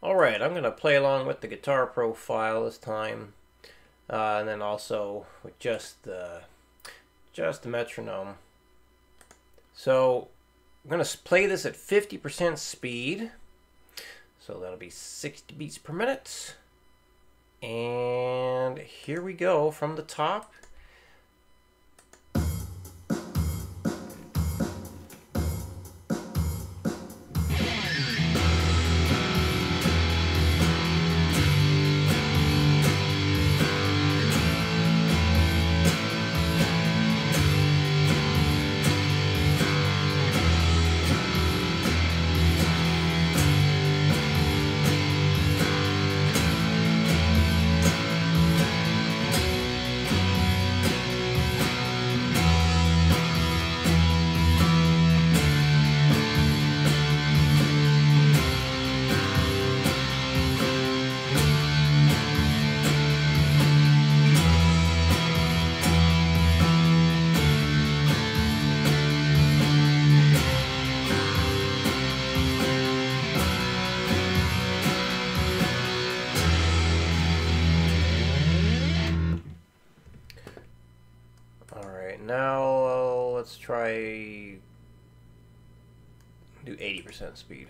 Alright, I'm going to play along with the Guitar Pro file this time. Uh, and then also with just the, just the metronome. So I'm going to play this at 50% speed. So that'll be 60 beats per minute. And here we go from the top. Now uh, let's try do 80% speed.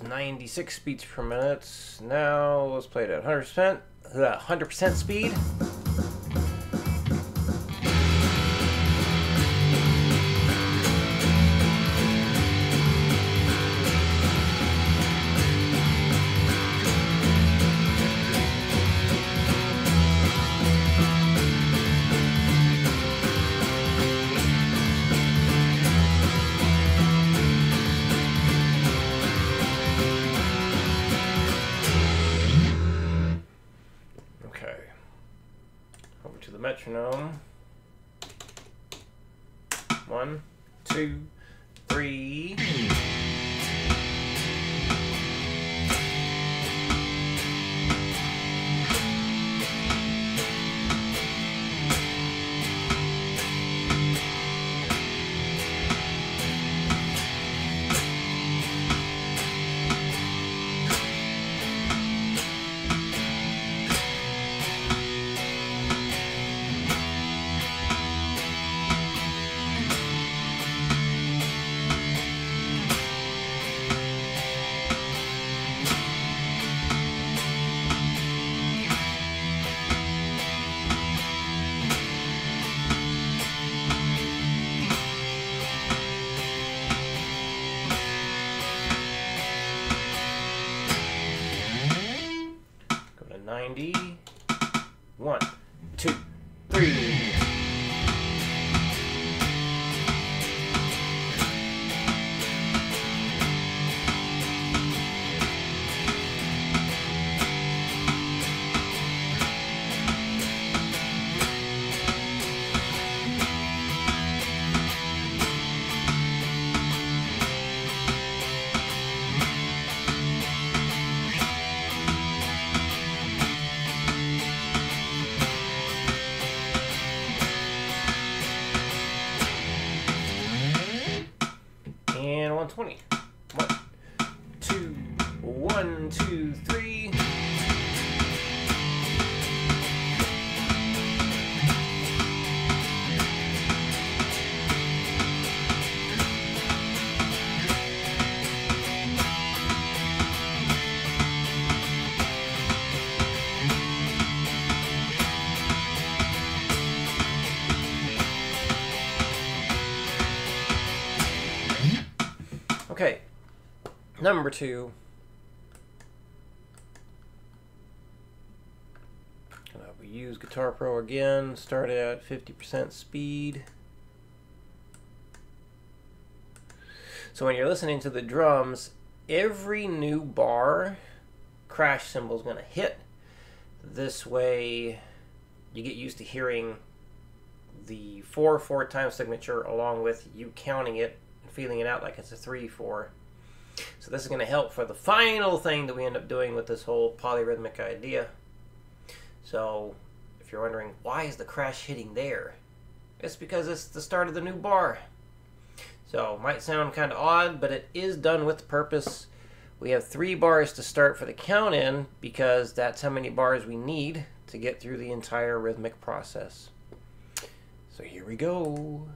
Was 96 beats per minute. Now let's play it at 100%, 100% speed. Metronome. One, two, three. 91 120. One, two, one, two, three. Okay. Number two. Gonna use Guitar Pro again, start at 50% speed. So when you're listening to the drums, every new bar crash cymbal is going to hit. This way you get used to hearing the 4-4 time signature along with you counting it feeling it out like it's a 3-4. So this is going to help for the final thing that we end up doing with this whole polyrhythmic idea. So if you're wondering why is the crash hitting there, it's because it's the start of the new bar. So might sound kind of odd, but it is done with purpose. We have three bars to start for the count in because that's how many bars we need to get through the entire rhythmic process. So here we go.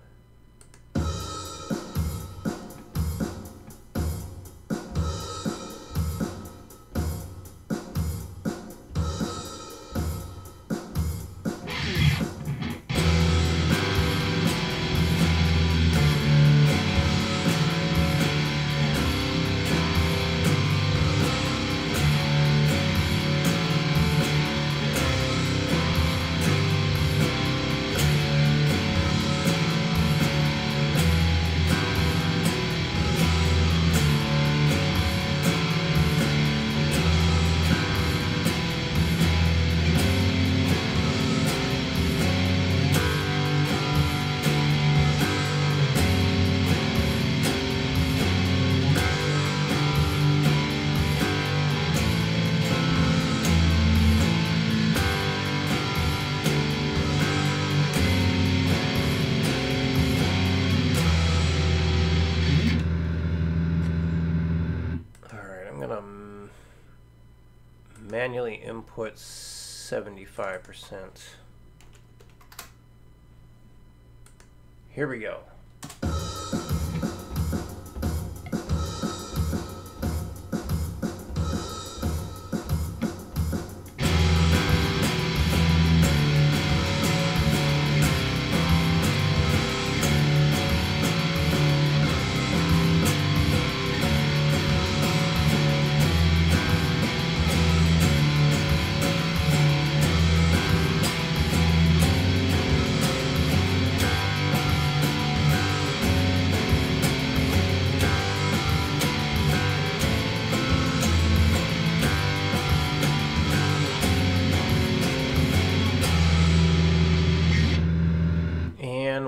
Manually input 75%. Here we go.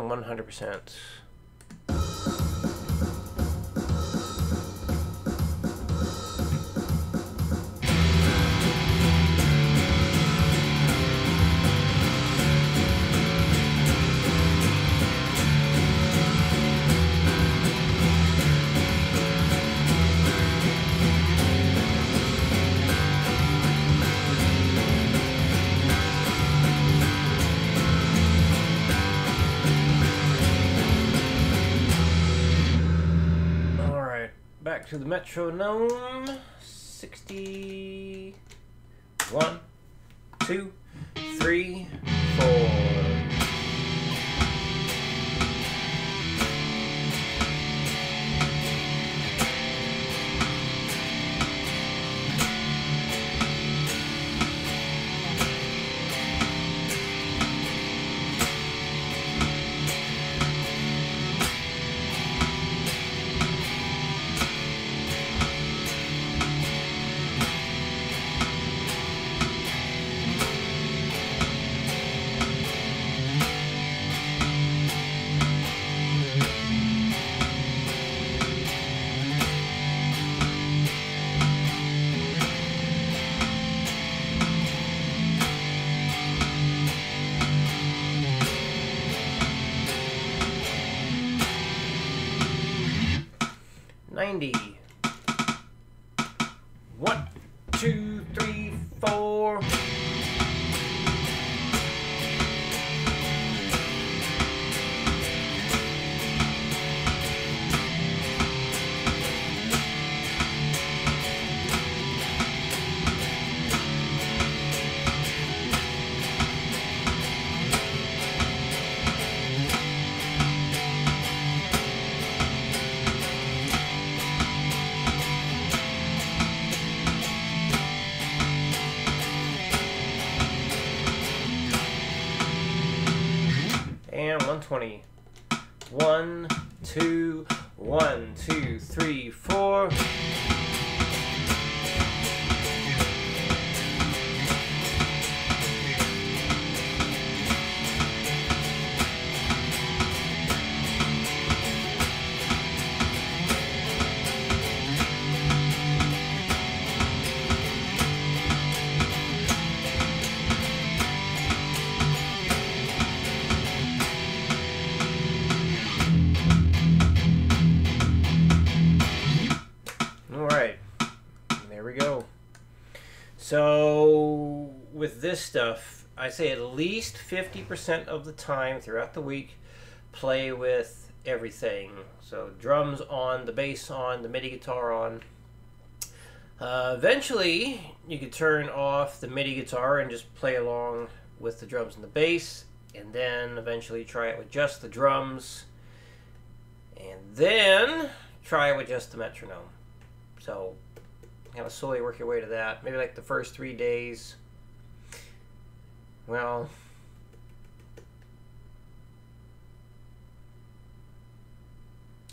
100%. Back to the metronome. 60. One, two, three, four. 90. 120. One, two, one, two, three, four. So with this stuff, I say at least 50% of the time throughout the week, play with everything. So drums on, the bass on, the MIDI guitar on. Uh, eventually, you could turn off the MIDI guitar and just play along with the drums and the bass, and then eventually try it with just the drums, and then try it with just the metronome. So kind of slowly work your way to that. Maybe like the first three days. Well,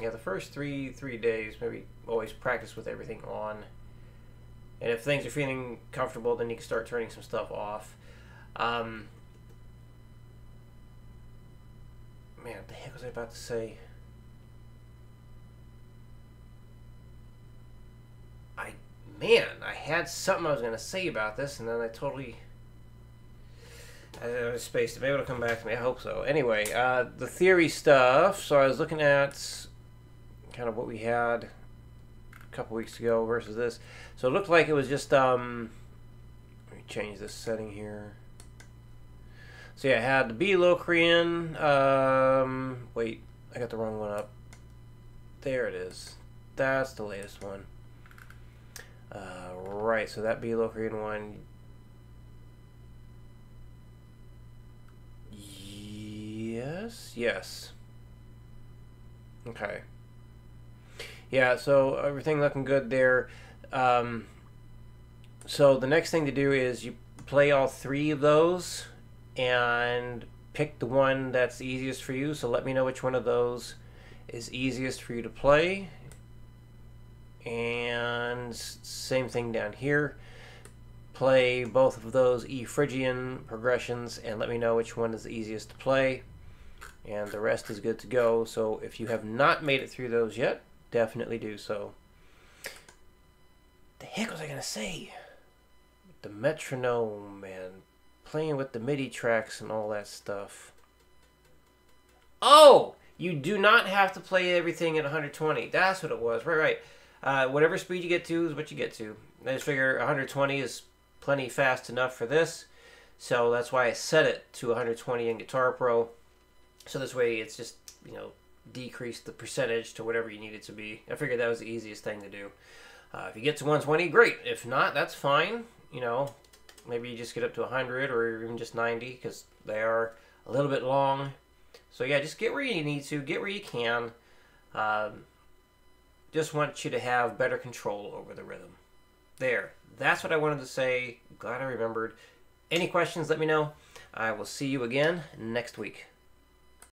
yeah, the first three three days, maybe always practice with everything on. And if things are feeling comfortable, then you can start turning some stuff off. Um, man, what the heck was I about to say? Man, I had something I was going to say about this, and then I totally. I spaced it. Maybe it'll come back to me. I hope so. Anyway, uh, the theory stuff. So I was looking at kind of what we had a couple weeks ago versus this. So it looked like it was just. Um, let me change this setting here. So yeah, I had the B Locrian. Um, wait, I got the wrong one up. There it is. That's the latest one. Uh, right, so that B Locrian one. Yes, yes. Okay. Yeah, so everything looking good there. Um, so the next thing to do is you play all three of those and pick the one that's easiest for you. So let me know which one of those is easiest for you to play and same thing down here. Play both of those E Phrygian progressions and let me know which one is the easiest to play. And the rest is good to go. So if you have not made it through those yet, definitely do so. The heck was I going to say? The metronome and playing with the MIDI tracks and all that stuff. Oh! You do not have to play everything at 120. That's what it was. Right, right. Uh, whatever speed you get to is what you get to. I just figure 120 is plenty fast enough for this. So that's why I set it to 120 in Guitar Pro. So this way it's just, you know, decrease the percentage to whatever you need it to be. I figured that was the easiest thing to do. Uh, if you get to 120, great. If not, that's fine. You know, maybe you just get up to 100 or even just 90 because they are a little bit long. So yeah, just get where you need to, get where you can. Um, just want you to have better control over the rhythm. There. That's what I wanted to say. Glad I remembered. Any questions, let me know. I will see you again next week.